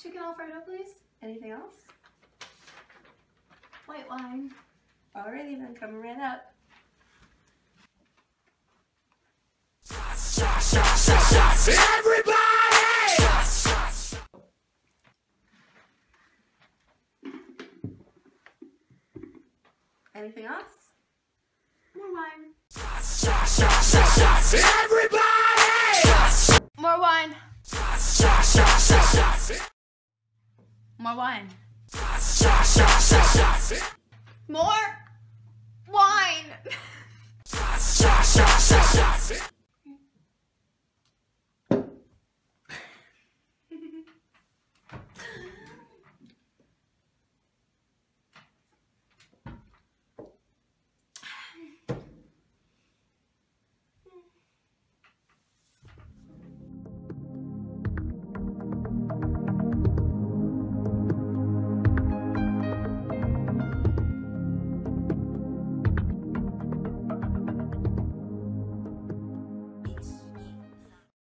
Chicken Alfredo, please. Anything else? White wine. Alrighty then, coming right up. Everybody! Anything else? More wine. More More wine. More